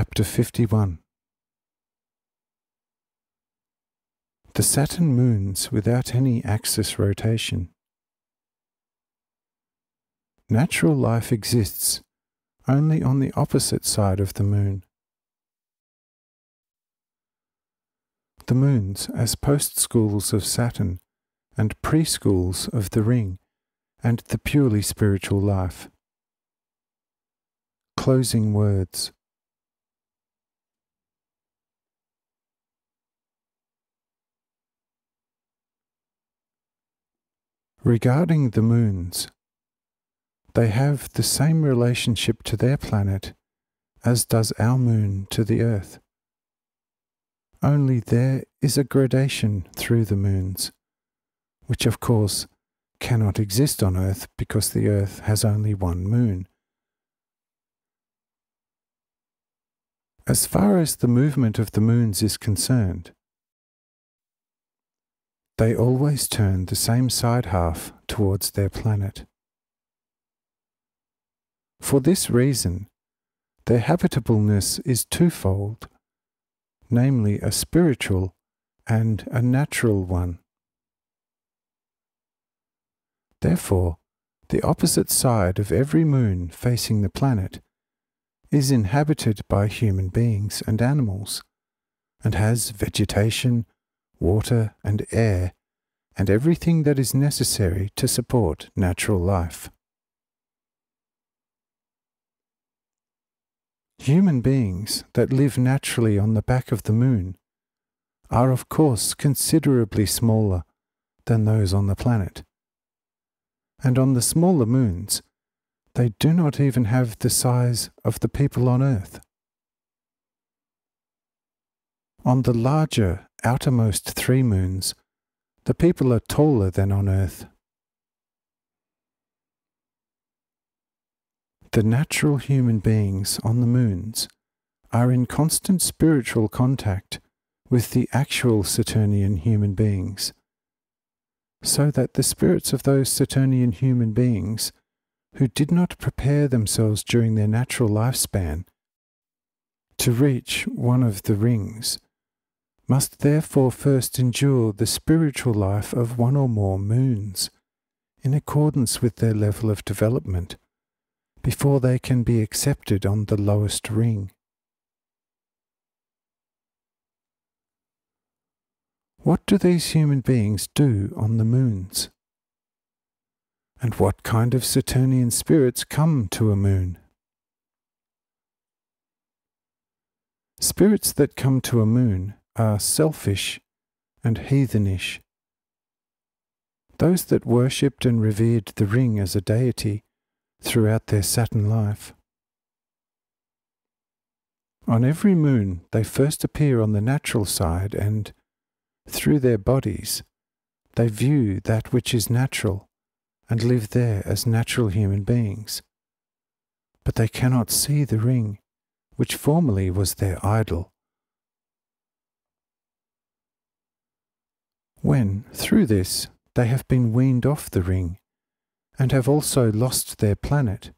Chapter 51 The Saturn moons without any axis rotation. Natural life exists only on the opposite side of the moon. The moons as post schools of Saturn and preschools of the ring and the purely spiritual life. Closing words. Regarding the moons, they have the same relationship to their planet as does our moon to the Earth. Only there is a gradation through the moons, which of course cannot exist on Earth because the Earth has only one moon. As far as the movement of the moons is concerned, they always turn the same side half towards their planet. For this reason, their habitableness is twofold, namely a spiritual and a natural one. Therefore, the opposite side of every moon facing the planet is inhabited by human beings and animals, and has vegetation, water, and air, and everything that is necessary to support natural life. Human beings that live naturally on the back of the moon are, of course, considerably smaller than those on the planet. And on the smaller moons, they do not even have the size of the people on Earth. On the larger, outermost three moons, the people are taller than on Earth. The natural human beings on the moons are in constant spiritual contact with the actual Saturnian human beings, so that the spirits of those Saturnian human beings who did not prepare themselves during their natural lifespan to reach one of the rings must therefore first endure the spiritual life of one or more moons, in accordance with their level of development, before they can be accepted on the lowest ring. What do these human beings do on the moons? And what kind of Saturnian spirits come to a moon? Spirits that come to a moon are selfish and heathenish. Those that worshipped and revered the ring as a deity throughout their Saturn life. On every moon, they first appear on the natural side and, through their bodies, they view that which is natural and live there as natural human beings. But they cannot see the ring, which formerly was their idol when, through this, they have been weaned off the ring, and have also lost their planet.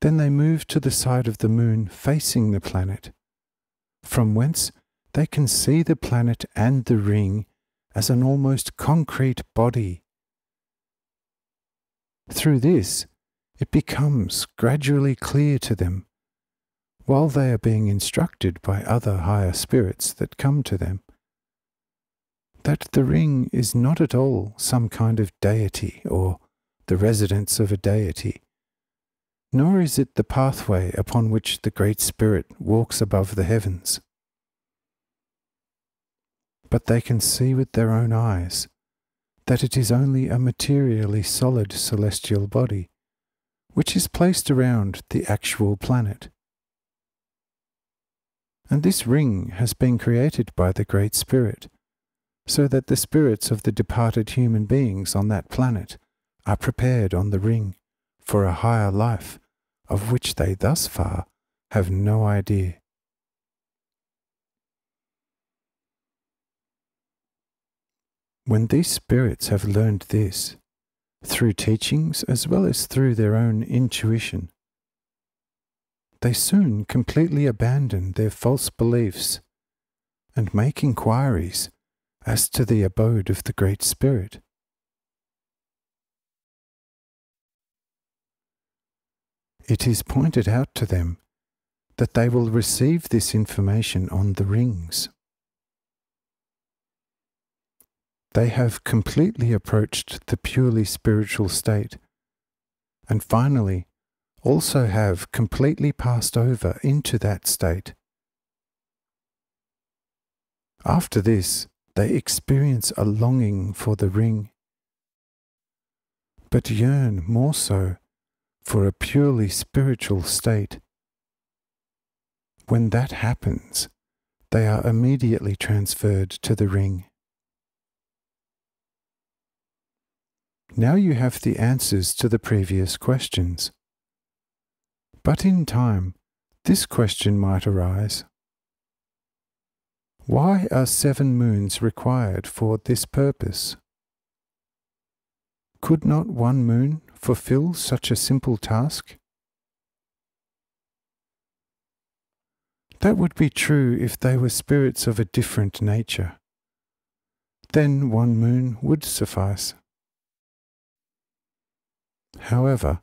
Then they move to the side of the moon facing the planet, from whence they can see the planet and the ring as an almost concrete body. Through this, it becomes gradually clear to them, while they are being instructed by other higher spirits that come to them that the ring is not at all some kind of deity or the residence of a deity, nor is it the pathway upon which the Great Spirit walks above the heavens. But they can see with their own eyes that it is only a materially solid celestial body, which is placed around the actual planet. And this ring has been created by the Great Spirit so that the spirits of the departed human beings on that planet are prepared on the ring for a higher life of which they thus far have no idea. When these spirits have learned this, through teachings as well as through their own intuition, they soon completely abandon their false beliefs and make inquiries as to the abode of the Great Spirit. It is pointed out to them that they will receive this information on the rings. They have completely approached the purely spiritual state, and finally also have completely passed over into that state. After this, they experience a longing for the ring, but yearn more so for a purely spiritual state. When that happens, they are immediately transferred to the ring. Now you have the answers to the previous questions. But in time, this question might arise. Why are seven moons required for this purpose? Could not one moon fulfill such a simple task? That would be true if they were spirits of a different nature. Then one moon would suffice. However,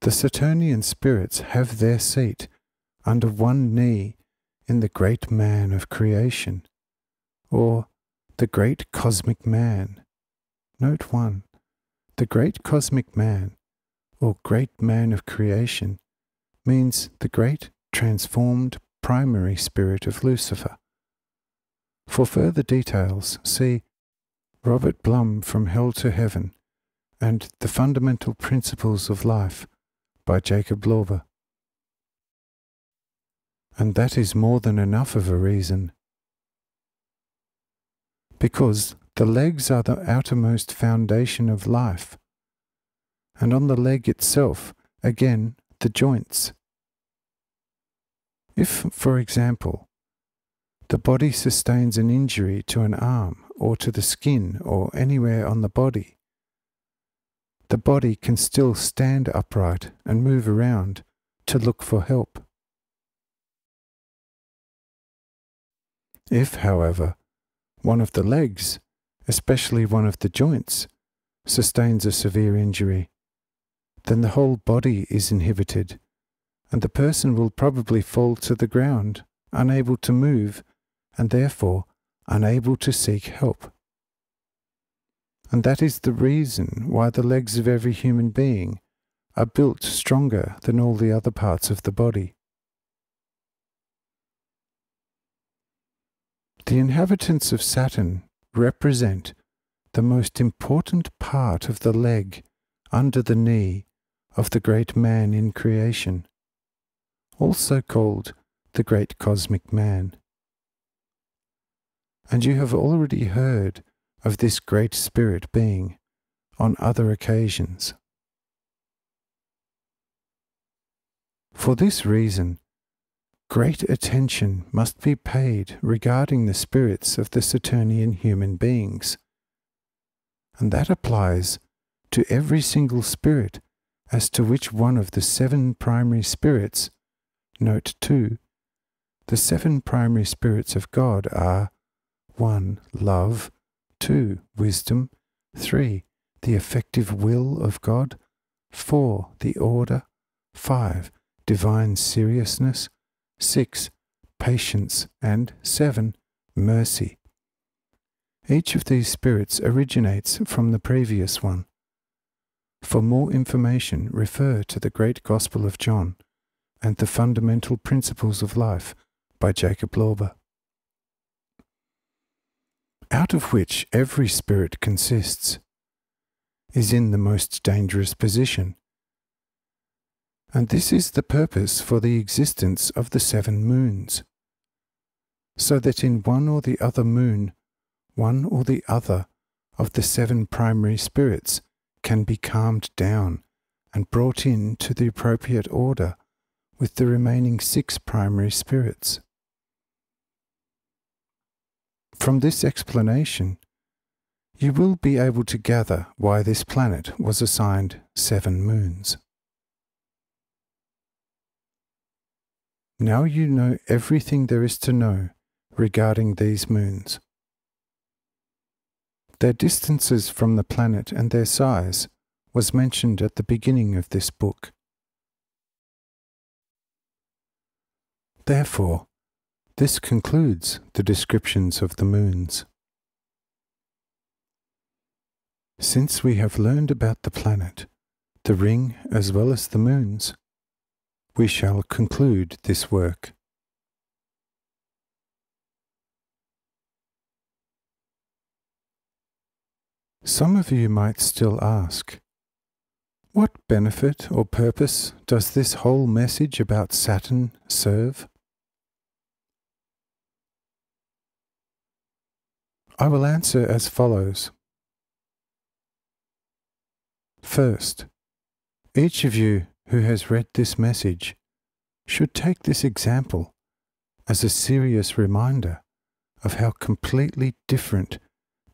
the Saturnian spirits have their seat under one knee in the great man of creation, or the great cosmic man. Note 1. The great cosmic man, or great man of creation, means the great transformed primary spirit of Lucifer. For further details, see Robert Blum from Hell to Heaven and The Fundamental Principles of Life by Jakob Lorber. And that is more than enough of a reason. Because the legs are the outermost foundation of life, and on the leg itself, again, the joints. If, for example, the body sustains an injury to an arm or to the skin or anywhere on the body, the body can still stand upright and move around to look for help. If, however, one of the legs, especially one of the joints, sustains a severe injury, then the whole body is inhibited, and the person will probably fall to the ground, unable to move, and therefore unable to seek help. And that is the reason why the legs of every human being are built stronger than all the other parts of the body. The inhabitants of Saturn represent the most important part of the leg under the knee of the great man in creation, also called the great cosmic man. And you have already heard of this great spirit being on other occasions. For this reason, great attention must be paid regarding the spirits of the Saturnian human beings, and that applies to every single spirit as to which one of the seven primary spirits, note 2, the seven primary spirits of God are 1. Love, 2. Wisdom. 3. The effective will of God. 4. The order. 5. Divine seriousness. 6. Patience. And 7. Mercy. Each of these spirits originates from the previous one. For more information, refer to the Great Gospel of John and the Fundamental Principles of Life by Jakob Lorber out of which every spirit consists, is in the most dangerous position. And this is the purpose for the existence of the seven moons, so that in one or the other moon, one or the other of the seven primary spirits can be calmed down and brought in to the appropriate order with the remaining six primary spirits. From this explanation, you will be able to gather why this planet was assigned seven moons. Now you know everything there is to know regarding these moons. Their distances from the planet and their size was mentioned at the beginning of this book. Therefore, this concludes the descriptions of the moons. Since we have learned about the planet, the ring as well as the moons, we shall conclude this work. Some of you might still ask, what benefit or purpose does this whole message about Saturn serve? I will answer as follows. First, each of you who has read this message should take this example as a serious reminder of how completely different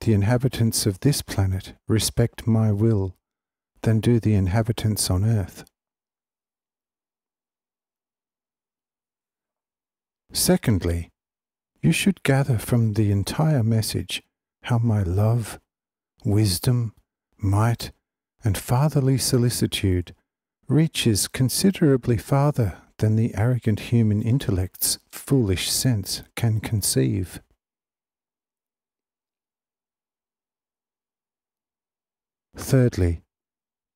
the inhabitants of this planet respect my will than do the inhabitants on earth. Secondly, you should gather from the entire message how my love, wisdom, might, and fatherly solicitude reaches considerably farther than the arrogant human intellect's foolish sense can conceive. Thirdly,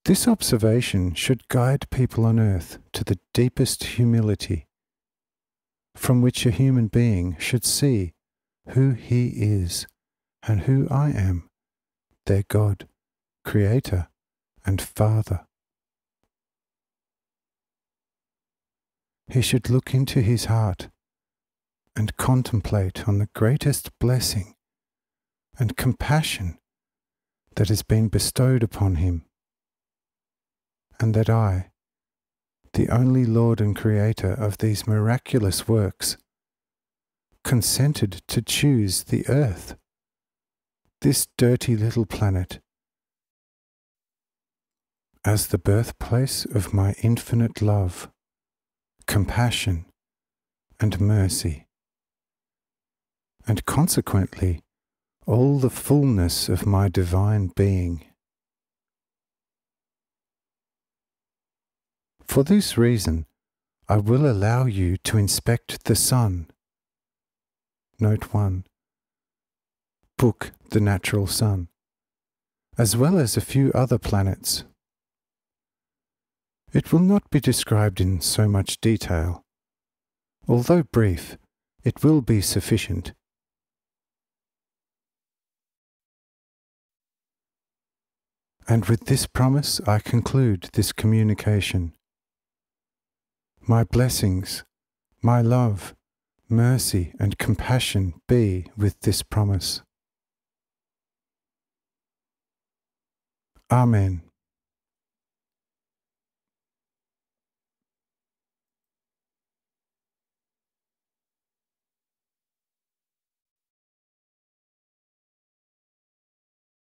this observation should guide people on earth to the deepest humility, from which a human being should see who he is and who I am, their God, Creator, and Father. He should look into his heart and contemplate on the greatest blessing and compassion that has been bestowed upon him, and that I, the only Lord and Creator of these miraculous works, consented to choose the earth, this dirty little planet, as the birthplace of my infinite love, compassion, and mercy, and consequently all the fullness of my divine being. For this reason, I will allow you to inspect the sun. Note 1. Book the natural sun, as well as a few other planets. It will not be described in so much detail. Although brief, it will be sufficient And with this promise I conclude this communication. My blessings, my love, mercy, and compassion be with this promise. Amen.